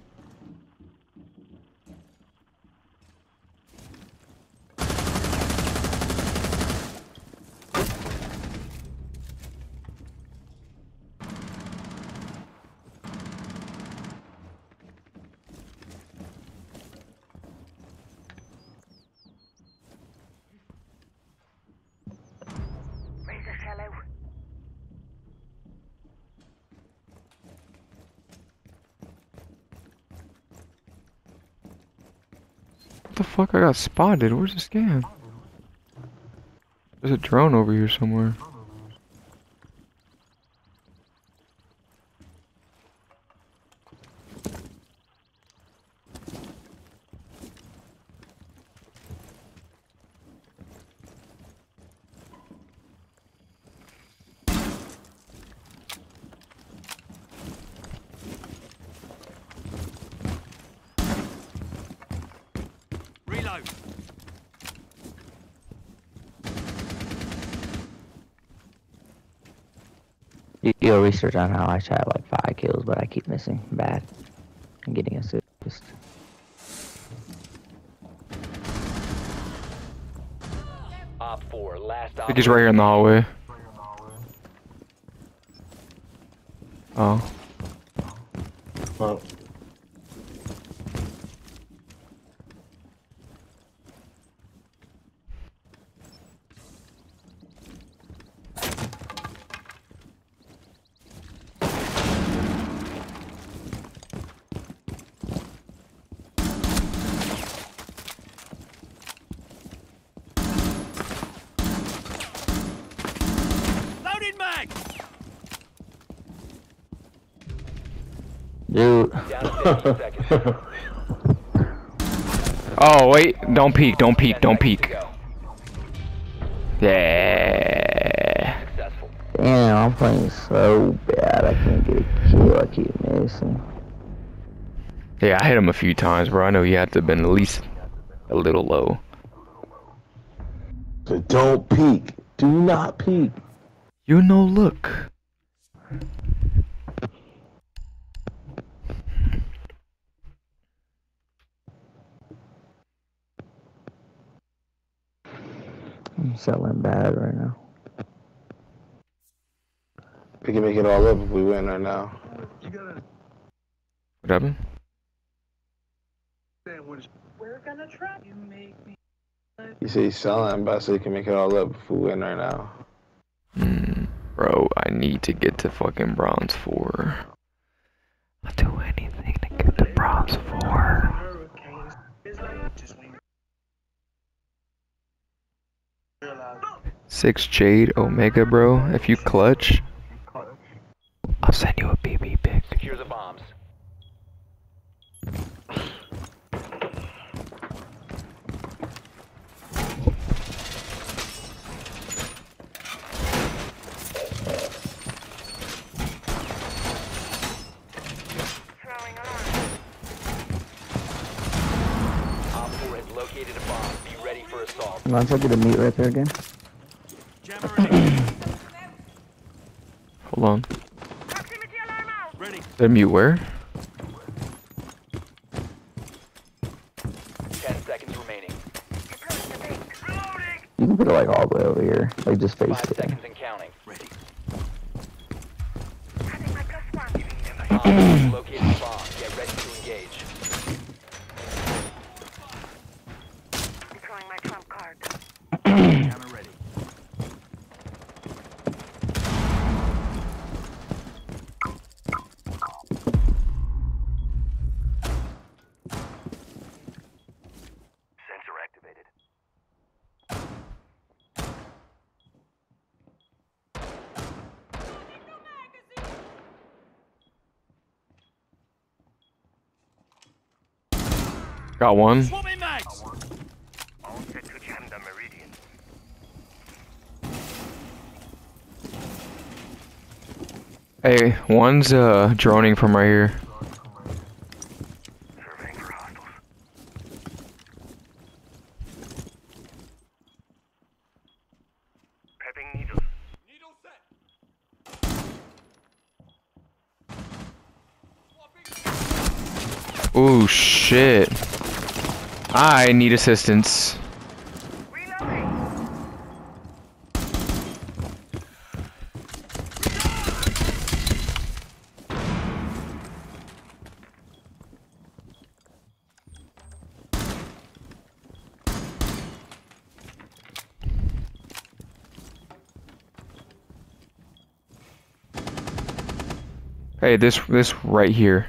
Speaker 5: Fuck? I got spotted. Where's the scan? There's a drone over here somewhere.
Speaker 2: Research on how I shot like five kills, but I keep missing. Bad. I'm getting assist.
Speaker 1: Op 4, last
Speaker 5: I think he's right here in the hallway. Oh.
Speaker 3: Well, [laughs]
Speaker 5: Oh wait, don't peek, don't peek, don't peek. Yeah.
Speaker 2: Damn, I'm playing so bad. I can't get a kill. I keep missing.
Speaker 5: Yeah, I hit him a few times, bro. I know he had to have been at least a little low.
Speaker 3: so don't peek. Do not peek.
Speaker 5: You know, look.
Speaker 2: Selling bad right now.
Speaker 3: We can make it all up if we win right now.
Speaker 7: You gotta
Speaker 5: What happened?
Speaker 7: understand what it's
Speaker 4: We're gonna try. You make me.
Speaker 3: You say he's selling, but I say you can make it all up if we win right now.
Speaker 5: Mm, bro, I need to get to fucking bronze four. I'll do anything Six Jade Omega, bro. If you clutch, I'll send you a BB pic.
Speaker 1: Secure the bombs.
Speaker 4: Throwing alarm.
Speaker 1: Op 4 has located a bomb. Be ready for assault.
Speaker 2: You want to get a meet right there again?
Speaker 10: Jammer ready.
Speaker 5: Hold on.
Speaker 4: Proximity alarm out.
Speaker 10: ready.
Speaker 5: Did mute where?
Speaker 1: 10 seconds remaining.
Speaker 4: Deploying the bait. Reloading.
Speaker 2: You can put it like all the way over here. Like just face
Speaker 1: 5
Speaker 2: it.
Speaker 1: seconds and counting.
Speaker 10: Ready.
Speaker 4: Having my plus one.
Speaker 1: Op 4 has located a bomb. Get ready to engage.
Speaker 4: Deploying my trump card.
Speaker 10: Jammer ready.
Speaker 4: Sensor activated.
Speaker 5: Got one.
Speaker 10: Swapping mags!
Speaker 4: All set to jam the meridian.
Speaker 5: Hey, one's uh droning from right here.
Speaker 4: Surveying for hostiles. Prepping needles.
Speaker 10: Needle set.
Speaker 5: Ooh, shit. I need assistance. Hey, this this right here.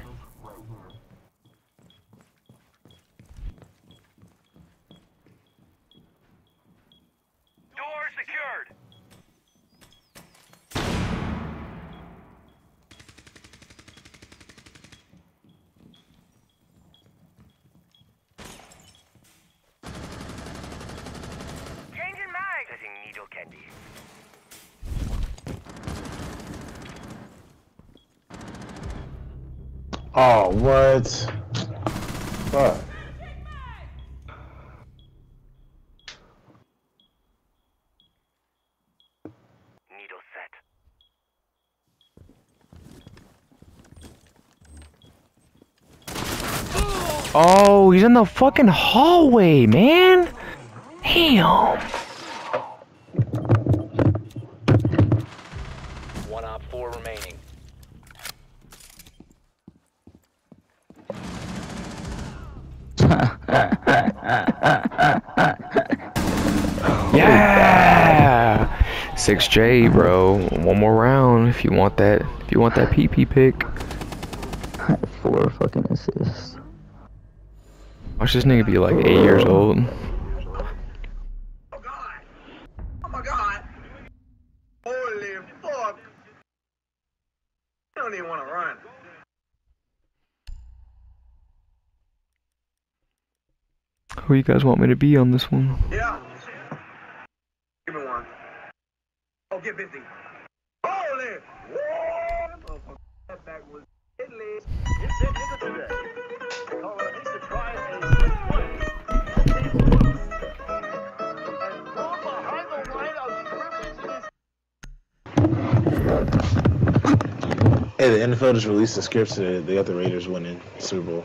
Speaker 4: Door secured. Changing mag. Setting needle candy.
Speaker 3: Oh, what? Fuck.
Speaker 4: Needle set.
Speaker 5: Oh, he's in the fucking hallway, man. Damn.
Speaker 1: One op four remaining. [laughs]
Speaker 5: Yeah. 6J, bro. One more round if you want that. If you want that PP pick. [laughs]
Speaker 2: Four fucking assists.
Speaker 5: Watch this nigga be like eight years old. Who you guys want me to be on this one?
Speaker 10: Yeah. Give me one. Oh, get busy. Holy! That back was. It's it.
Speaker 3: Hey, the NFL just released the scripts today. They got the Raiders winning Super Bowl.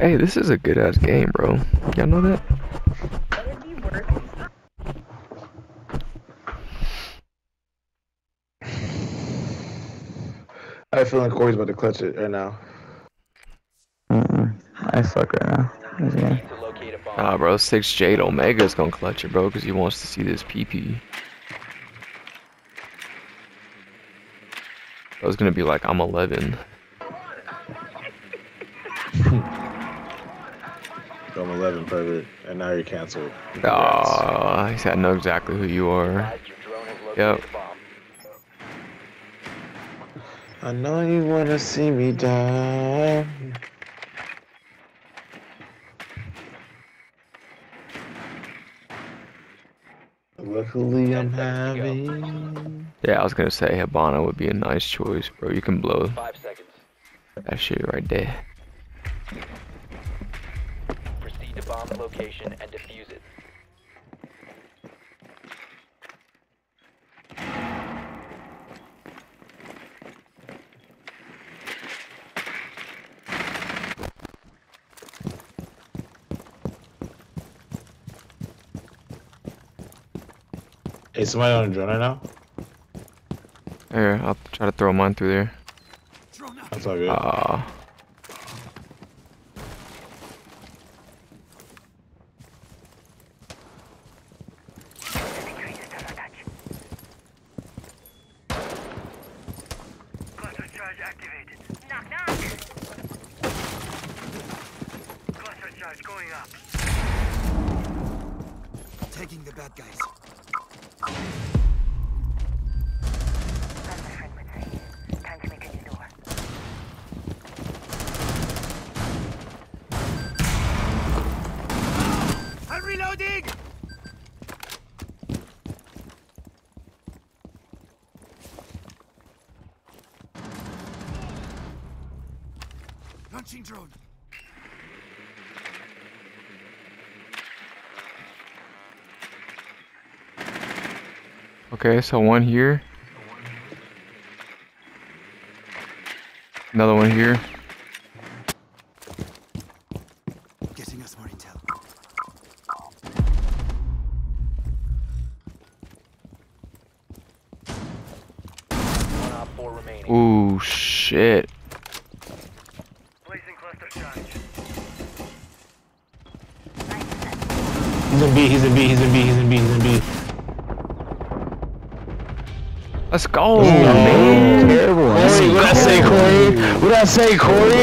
Speaker 5: Hey, this is a good ass game, bro. Y'all know that?
Speaker 3: I feel like Corey's about to clutch it right now.
Speaker 2: I suck right now. This game.
Speaker 1: To locate a bomb.
Speaker 5: Nah, bro. 6J to Omega's gonna clutch it, bro, because he wants to see this PP. I was gonna be like, I'm 11. [laughs]
Speaker 3: I'm 11, pervert, and now you're canceled. Congrats.
Speaker 5: Aw, he said, I know exactly who you are.
Speaker 1: Advise your drone has located
Speaker 5: Yep.
Speaker 3: I know you wanna see me die. Luckily, I'm having.
Speaker 5: Yeah, I was gonna say Hibana would be a nice choice, bro. You can blow
Speaker 1: Five seconds.
Speaker 5: that shit right there.
Speaker 1: Proceed to bomb the location and defuse
Speaker 3: Hey, somebody on a drone right now?
Speaker 5: Here, I'll try to throw mine through there.
Speaker 3: That's all good.
Speaker 5: Ah.
Speaker 10: Cluster charge activated.
Speaker 4: Knock, knock.
Speaker 10: Cluster charge going up. Taking the bad guys.
Speaker 4: As my friend would say, time to make a new door.
Speaker 10: I'm reloading! Launching drone.
Speaker 5: Okay, so one here. Another one here.
Speaker 10: Getting us more intel.
Speaker 1: One op four remaining.
Speaker 5: Ooh, shit.
Speaker 10: Placing cluster charge.
Speaker 3: He's in B, he's in B, he's in B, he's in B, he's in B.
Speaker 5: Let's go,
Speaker 3: Let's go.
Speaker 5: Oh, man.
Speaker 2: Terrible.
Speaker 3: Corey, what I say, Corey? What I say, Corey?